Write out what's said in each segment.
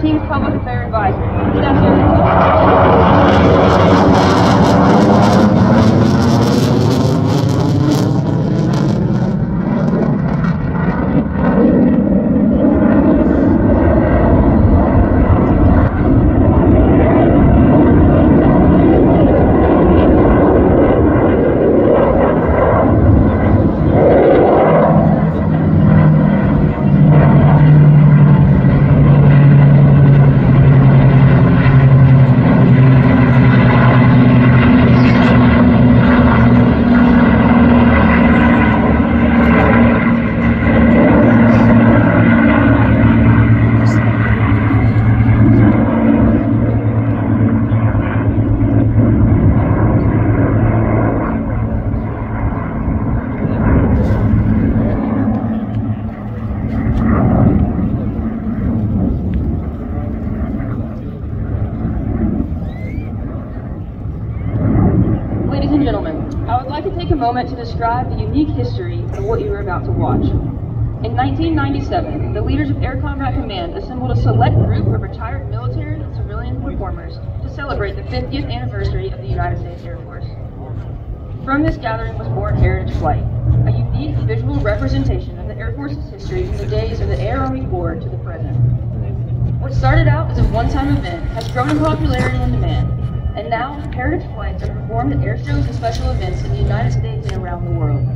team's public affairs advisor. Ladies and gentlemen, I would like to take a moment to describe the unique history of what you are about to watch. In 1997, the leaders of Air Combat Command assembled a select group of retired military and civilian performers to celebrate the 50th anniversary of the United States Air Force. From this gathering was born Heritage Flight, a unique visual representation of the Air Force's history from the days of the Air Army Corps to the present. What started out as a one-time event has grown in popularity and demand, and now heritage flights are performed at air shows and special events in the United States and around the world.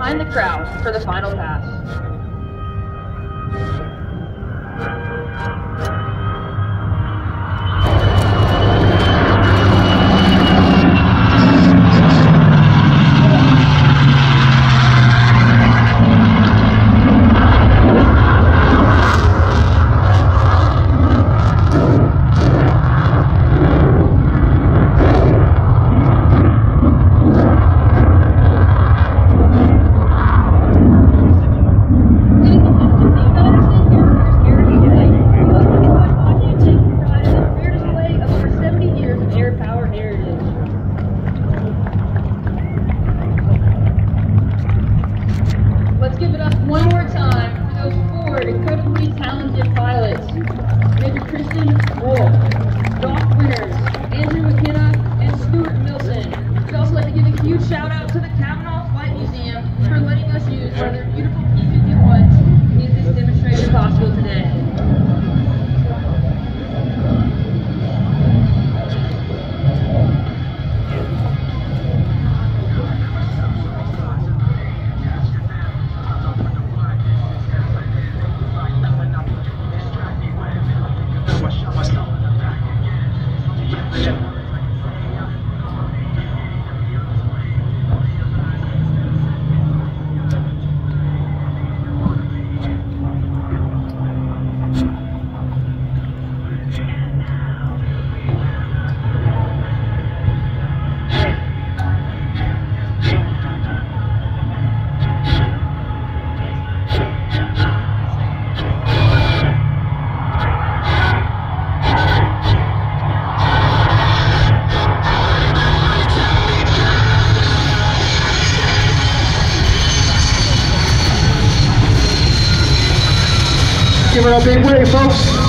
behind the crowd for the final pass. give her a big wave, folks.